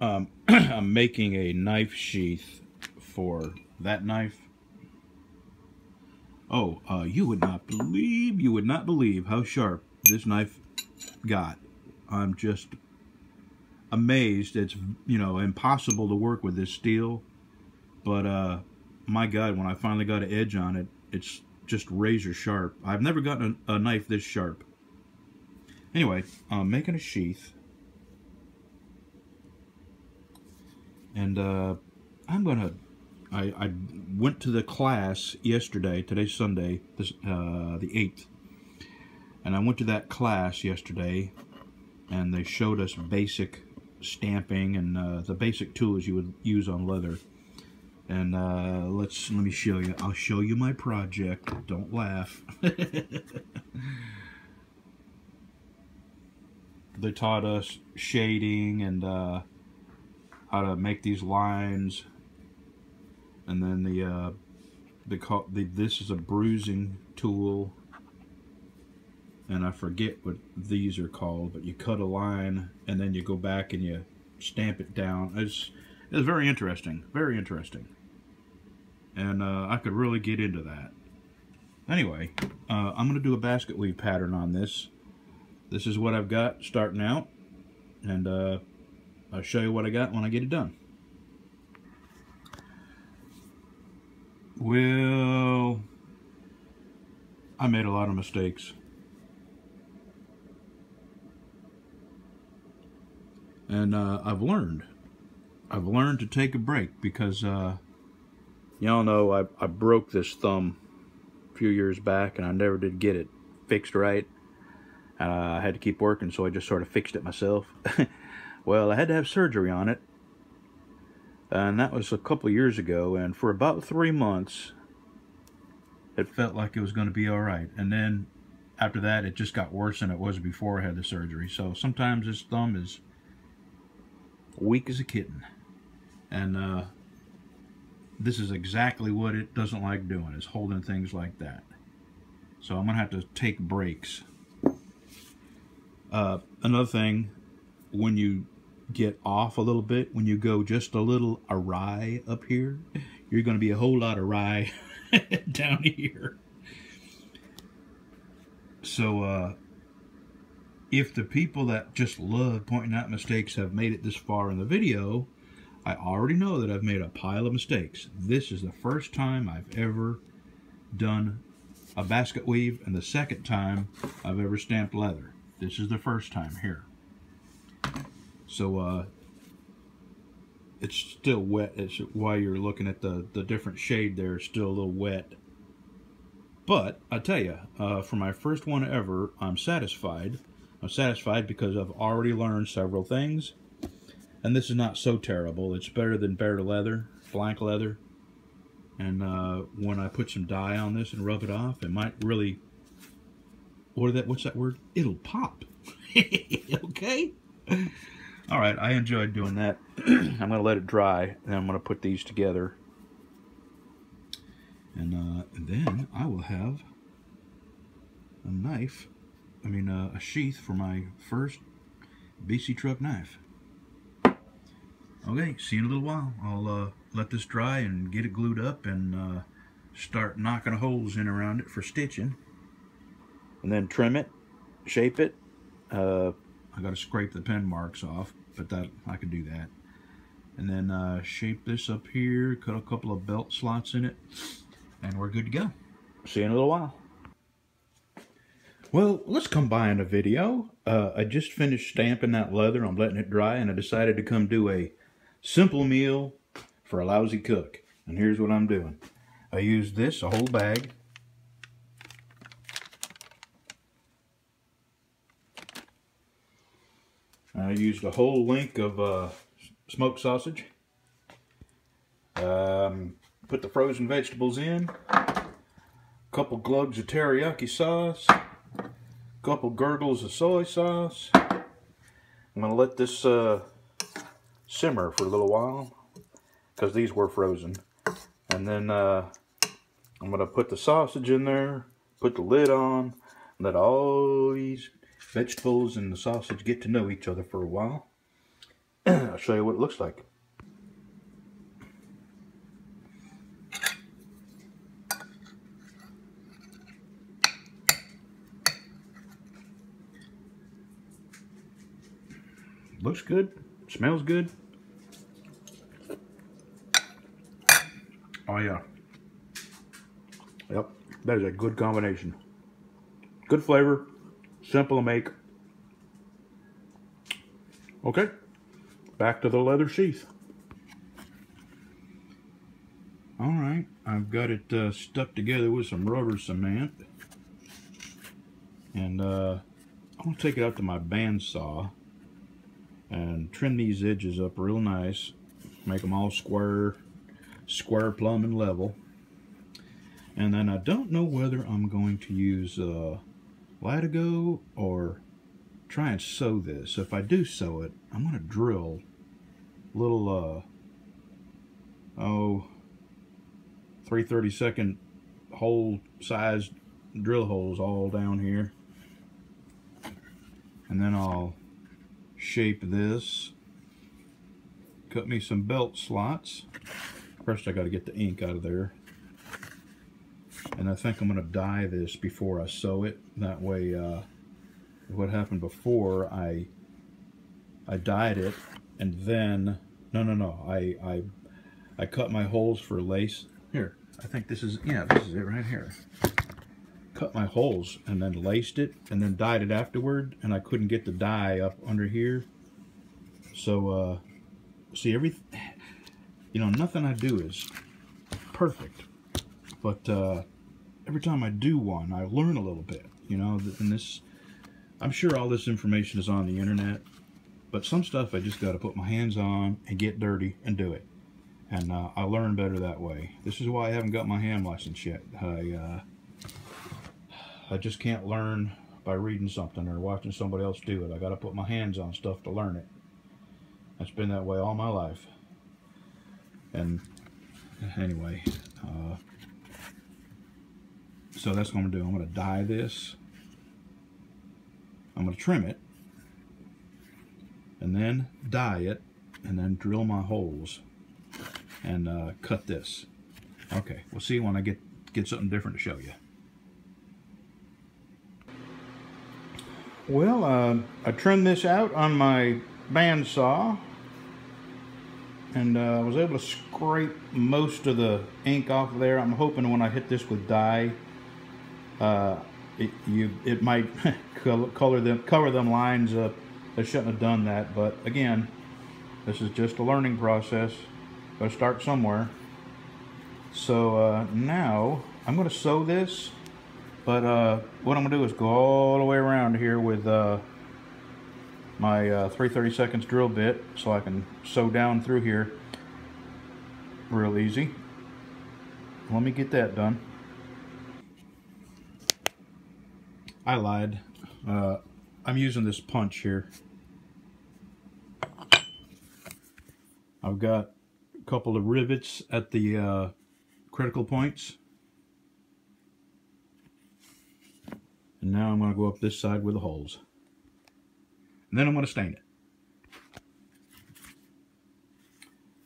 um, I'm making a knife sheath for that knife. Oh, uh, you would not believe, you would not believe how sharp this knife got. I'm just amazed. It's, you know, impossible to work with this steel. But, uh, my God, when I finally got an edge on it, it's just razor sharp. I've never gotten a, a knife this sharp. Anyway, I'm making a sheath. And uh, I'm going to... I, went to the class yesterday. Today's Sunday, this, uh, the 8th. And I went to that class yesterday. And they showed us basic stamping and uh, the basic tools you would use on leather. And uh, let's let me show you. I'll show you my project. Don't laugh. they taught us shading and uh, how to make these lines. And then the uh, the, the this is a bruising tool. And I forget what these are called, but you cut a line and then you go back and you stamp it down. It's it's very interesting, very interesting and uh, I could really get into that. Anyway, uh, I'm to do a basket weave pattern on this. This is what I've got starting out, and uh, I'll show you what I got when I get it done. Well, I made a lot of mistakes. And uh, I've learned. I've learned to take a break because uh, Y'all know I, I broke this thumb a few years back and I never did get it fixed right. Uh, I had to keep working, so I just sort of fixed it myself. well, I had to have surgery on it. And that was a couple years ago, and for about three months, it felt like it was going to be all right. And then after that, it just got worse than it was before I had the surgery. So sometimes this thumb is weak as a kitten. And uh, this is exactly what it doesn't like doing, is holding things like that. So I'm going to have to take breaks. Uh, another thing, when you get off a little bit, when you go just a little awry up here, you're going to be a whole lot awry down here. So, uh, if the people that just love pointing out mistakes have made it this far in the video, I already know that I've made a pile of mistakes. This is the first time I've ever done a basket weave and the second time I've ever stamped leather. This is the first time here. So uh, it's still wet. It's why you're looking at the, the different shade there. Still a little wet. But I tell you, uh, for my first one ever, I'm satisfied. I'm satisfied because I've already learned several things and this is not so terrible. It's better than bare leather, blank leather. And uh, when I put some dye on this and rub it off, it might really, what that? What's that word? It'll pop. okay. All right, I enjoyed doing that. I'm going to let it dry, and I'm going to put these together. And, uh, then I will have a knife, I mean uh, a sheath for my first BC truck knife. Okay, see you in a little while. I'll uh, let this dry and get it glued up and uh, start knocking holes in around it for stitching. And then trim it, shape it. Uh, I got to scrape the pen marks off, but that I can do that. And then uh, shape this up here, cut a couple of belt slots in it, and we're good to go. See you in a little while. Well, let's combine a video. Uh, I just finished stamping that leather. I'm letting it dry, and I decided to come do a Simple meal for a lousy cook. And here's what I'm doing. I use this, a whole bag. I used a whole link of uh, smoked sausage. Um, put the frozen vegetables in. A couple glugs of teriyaki sauce. A couple gurgles of soy sauce. I'm going to let this uh, simmer for a little while because these were frozen. And then uh, I'm going to put the sausage in there, put the lid on, let all these vegetables and the sausage get to know each other for a while. I'll show you what it looks like. Looks good, smells good. Oh yeah. Yep, that is a good combination. Good flavor, simple to make. Okay, back to the leather sheath. All right, I've got it uh, stuck together with some rubber cement. And uh, I'm gonna take it out to my bandsaw and trim these edges up real nice. Make them all square, square plumb and level. And then I don't know whether I'm going to use uh, Latigo or try and sew this. So If I do sew it, I'm going to drill little, uh, oh, 332nd hole sized drill holes all down here. And then I'll shape this. Cut me some belt slots. First I got to get the ink out of there. And I think I'm going to dye this before I sew it. That way, uh, what happened before, I I dyed it, and then, no, no, no, I, I, I cut my holes for lace. Here, I think this is, yeah, this is it right here. Cut my holes and then laced it and then dyed it afterward, and I couldn't get the dye up under here. So, uh, see, every, you know, nothing I do is perfect. But, uh, every time I do one, I learn a little bit, you know, and this, I'm sure all this information is on the internet, but some stuff I just got to put my hands on and get dirty and do it. And uh, I learn better that way. This is why I haven't got my ham license yet. I, uh, I just can't learn by reading something or watching somebody else do it. I got to put my hands on stuff to learn it. It's been that way all my life. And anyway, uh, so that's what I'm to do. I'm to dye this. I'm to trim it. And then dye it. And then drill my holes. And uh, cut this. Okay, we'll see when I get, get something different to show you. Well, uh, I trimmed this out on my bandsaw and uh, I was able to scrape most of the ink off there. I'm hoping when I hit this with dye, uh, it, you it might color them cover them lines up. I shouldn't have done that, but again, this is just a learning process. Got to start somewhere. So uh, now I'm going to sew this, but uh, what I'm to do is go all the way around here with uh, my uh, 330 seconds drill bit so I can sew down through here real easy. Let me get that done. I lied. Uh, I'm using this punch here. I've got a couple of rivets at the uh, critical points. And now I'm going to go up this side with the holes. And then I'm going to stain it.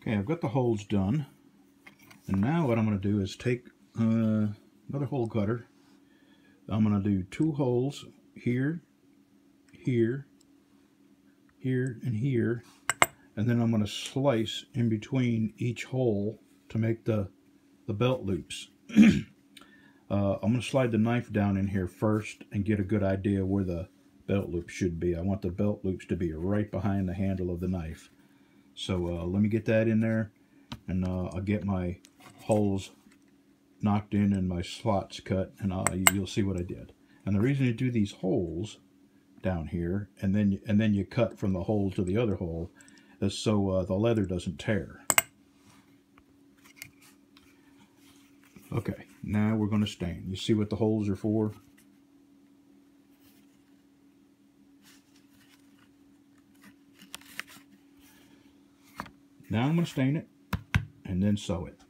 Okay, I've got the holes done. And now what I'm going to do is take uh, another hole cutter. I'm going to do two holes here, here, here, and here. And then I'm going to slice in between each hole to make the, the belt loops. uh, I'm going to slide the knife down in here first and get a good idea where the belt loop should be. I want the belt loops to be right behind the handle of the knife. So uh, let me get that in there and uh, I'll get my holes knocked in and my slots cut and uh, you'll see what I did. And the reason you do these holes down here and then and then you cut from the hole to the other hole is so uh, the leather doesn't tear. Okay, now we're going to stain. You see what the holes are for? Now I'm going to stain it and then sew it.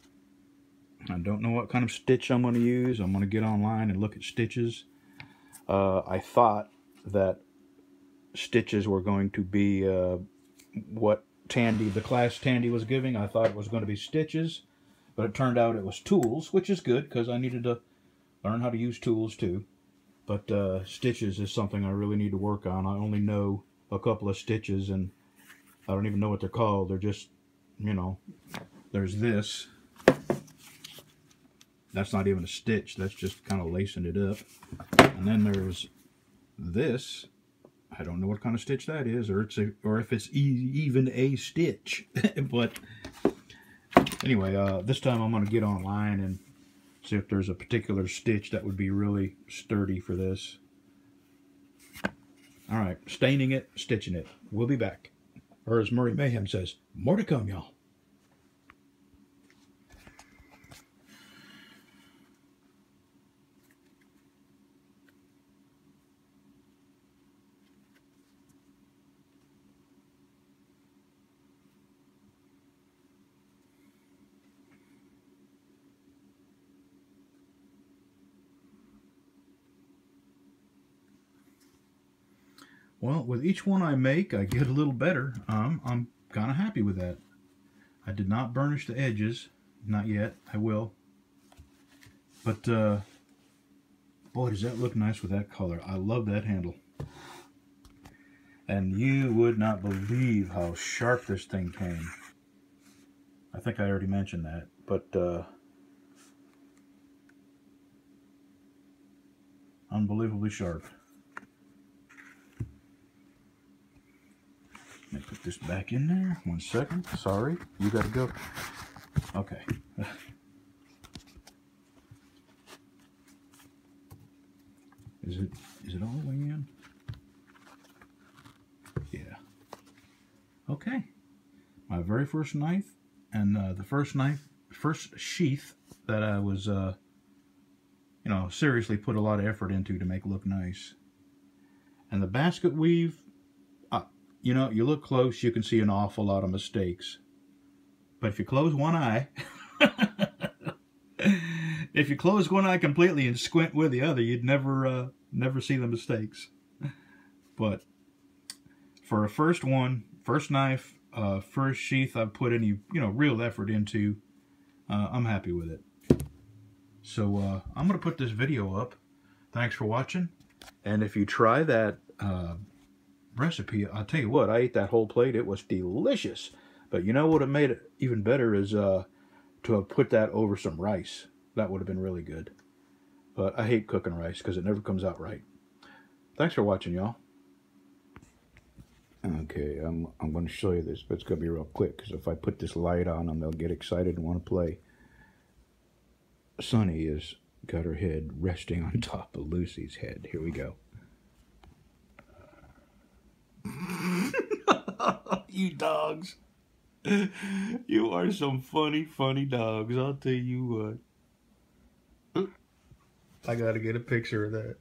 I don't know what kind of stitch I'm going to use. I'm going to get online and look at stitches. Uh, I thought that stitches were going to be uh, what Tandy, the class Tandy was giving. I thought it was going to be stitches, but it turned out it was tools, which is good because I needed to learn how to use tools too. But uh, stitches is something I really need to work on. I only know a couple of stitches and I don't even know what they're called. They're just, you know, there's this. That's not even a stitch. That's just kind of lacing it up. And then there's this. I don't know what kind of stitch that is, or it's a, or if it's e even a stitch. but anyway, uh, this time I'm going to get online and see if there's a particular stitch that would be really sturdy for this. All right, staining it, stitching it. We'll be back. Or as Murray Mayhem says, more to come, y'all. Well, with each one I make, I get a little better. Um, I'm kind of happy with that. I did not burnish the edges. Not yet. I will. But, uh, boy, does that look nice with that color. I love that handle. And you would not believe how sharp this thing came. I think I already mentioned that. But, uh, unbelievably sharp. Let me put this back in there. One second. Sorry. You got to go. Okay. Is it is it all the way in? Yeah. Okay. My very first knife and uh, the first knife, first sheath that I was, uh, you know, seriously put a lot of effort into to make look nice. And the basket weave, you know, you look close, you can see an awful lot of mistakes. But if you close one eye, if you close one eye completely and squint with the other, you'd never, uh, never see the mistakes. But for a first one, first knife, uh, first sheath I've put any, you know, real effort into, uh, I'm happy with it. So uh, I'm going to put this video up. Thanks for watching. And if you try that uh, recipe, I'll tell you what, I ate that whole plate. It was delicious. But you know what would have made it even better is uh, to have put that over some rice. That would have been really good. But I hate cooking rice because it never comes out right. Thanks for watching, y'all. Okay, I'm, I'm going to show you this, but it's going to be real quick because if I put this light on them, they'll get excited and want to play. Sunny has got her head resting on top of Lucy's head. Here we go. you dogs. You are some funny, funny dogs. I'll tell you what. I gotta get a picture of that.